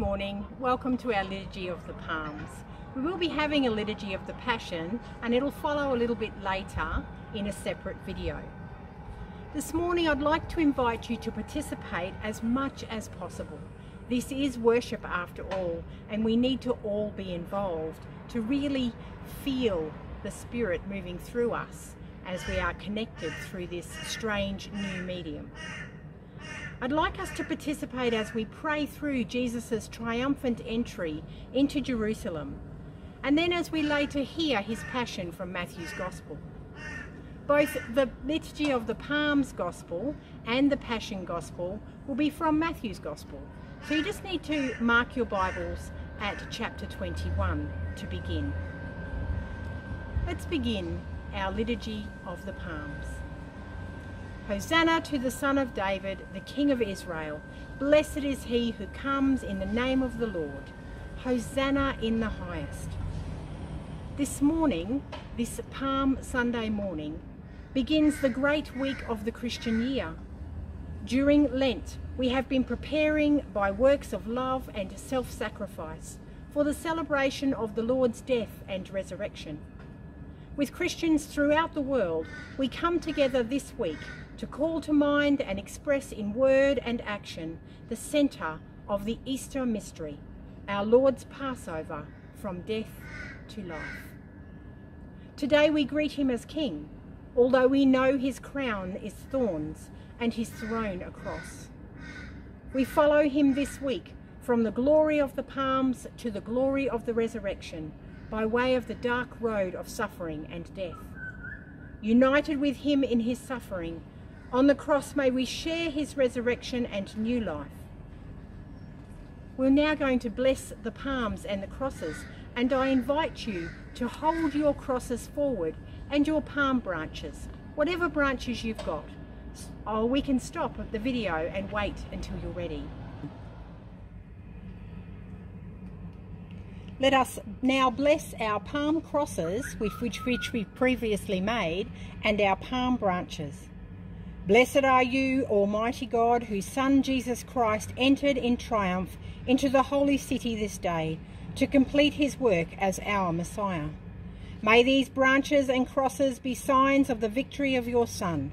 morning. Welcome to our Liturgy of the Palms. We will be having a Liturgy of the Passion and it'll follow a little bit later in a separate video. This morning I'd like to invite you to participate as much as possible. This is worship after all and we need to all be involved to really feel the Spirit moving through us as we are connected through this strange new medium. I'd like us to participate as we pray through Jesus' triumphant entry into Jerusalem, and then as we later hear his passion from Matthew's Gospel. Both the Liturgy of the Palms Gospel and the Passion Gospel will be from Matthew's Gospel. So you just need to mark your Bibles at chapter 21 to begin. Let's begin our Liturgy of the Palms. Hosanna to the Son of David, the King of Israel. Blessed is he who comes in the name of the Lord. Hosanna in the highest. This morning, this Palm Sunday morning, begins the great week of the Christian year. During Lent, we have been preparing by works of love and self-sacrifice for the celebration of the Lord's death and resurrection. With Christians throughout the world, we come together this week to call to mind and express in word and action the centre of the Easter mystery, our Lord's Passover from death to life. Today we greet him as King, although we know his crown is thorns and his throne a cross. We follow him this week from the glory of the palms to the glory of the resurrection by way of the dark road of suffering and death. United with him in his suffering, on the cross, may we share his resurrection and new life. We're now going to bless the palms and the crosses, and I invite you to hold your crosses forward and your palm branches, whatever branches you've got. Oh, we can stop the video and wait until you're ready. Let us now bless our palm crosses, which, which we previously made, and our palm branches. Blessed are you, Almighty God, whose Son Jesus Christ entered in triumph into the holy city this day to complete his work as our Messiah. May these branches and crosses be signs of the victory of your Son.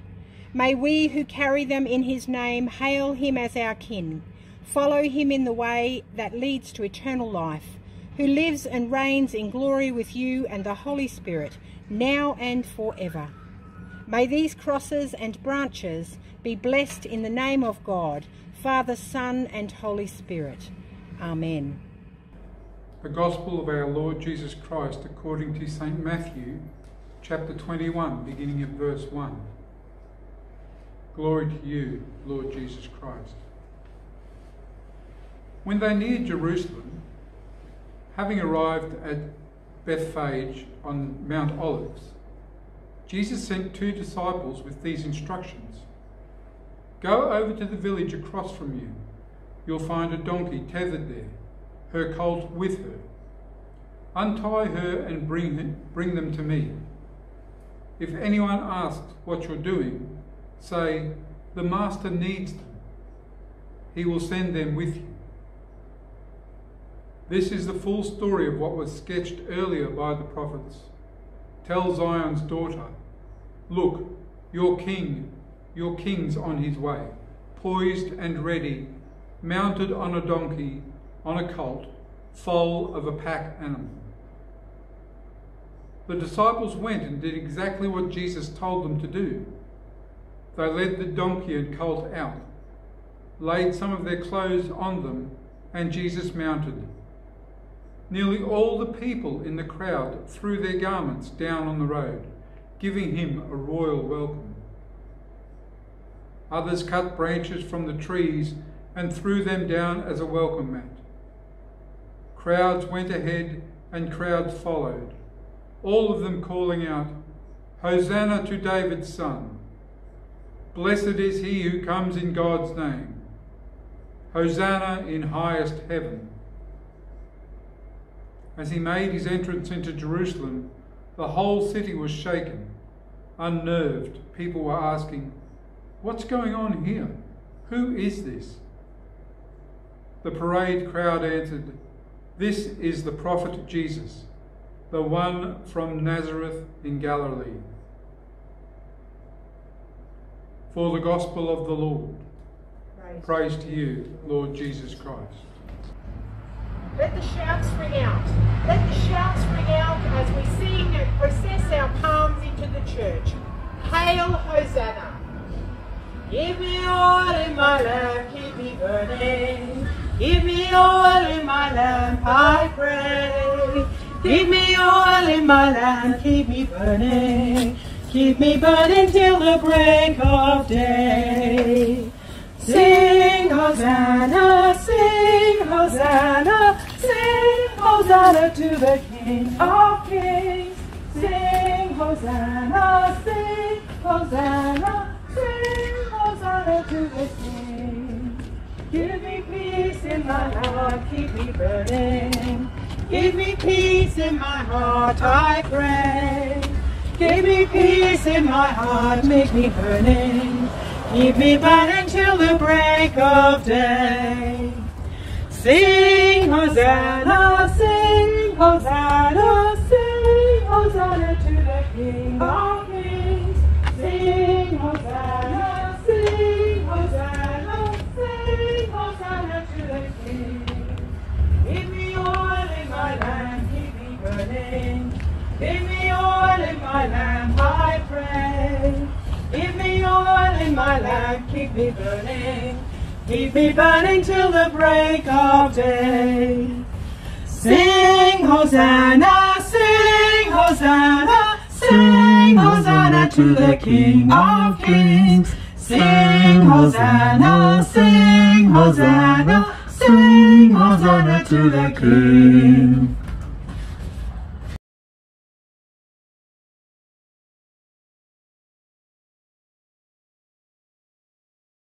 May we who carry them in his name hail him as our kin, follow him in the way that leads to eternal life, who lives and reigns in glory with you and the Holy Spirit, now and forever. May these crosses and branches be blessed in the name of God, Father, Son, and Holy Spirit. Amen. The Gospel of our Lord Jesus Christ according to St. Matthew, chapter 21, beginning at verse 1. Glory to you, Lord Jesus Christ. When they neared Jerusalem, having arrived at Bethphage on Mount Olives, Jesus sent two disciples with these instructions Go over to the village across from you. You'll find a donkey tethered there, her colt with her. Untie her and bring, bring them to me. If anyone asks what you're doing, say, The Master needs them. He will send them with you. This is the full story of what was sketched earlier by the prophets. Tell Zion's daughter, Look, your king, your king's on his way, poised and ready, mounted on a donkey, on a colt, foal of a pack animal. The disciples went and did exactly what Jesus told them to do. They led the donkey and colt out, laid some of their clothes on them, and Jesus mounted. Nearly all the people in the crowd threw their garments down on the road, giving him a royal welcome. Others cut branches from the trees and threw them down as a welcome mat. Crowds went ahead and crowds followed, all of them calling out, Hosanna to David's son. Blessed is he who comes in God's name. Hosanna in highest heaven. As he made his entrance into Jerusalem, the whole city was shaken. Unnerved, people were asking, What's going on here? Who is this? The parade crowd answered, This is the prophet Jesus, the one from Nazareth in Galilee. For the gospel of the Lord. Praise to you, Lord Jesus Christ. Let the shouts ring out. Let the shouts ring out as we sing and process our palms into the church. Hail Hosanna! Give me oil in my lamp, keep me burning. Give me oil in my lamp, I pray. Give me oil in my lamp, keep me burning. Keep me burning till the break of day. Sing Hosanna, sing Hosanna, sing Hosanna to the King of Kings. Sing Hosanna, sing Hosanna, sing Hosanna to the King. Give me peace in my heart, keep me burning. Give me peace in my heart, I pray. Give me peace in my heart, make me burning. Keep me burning till the break of day. Sing Hosanna, sing Hosanna, sing Hosanna to the King of Kings. Sing Hosanna, sing Hosanna, sing Hosanna to the King. Give me oil in my lamp, keep me burning. Give me oil in my lamp, I pray. Give me oil in my lamp, keep me burning. Keep me burning till the break of day. Sing Hosanna, sing Hosanna, sing Hosanna to the King of Kings. Sing Hosanna, sing Hosanna, sing Hosanna to the King.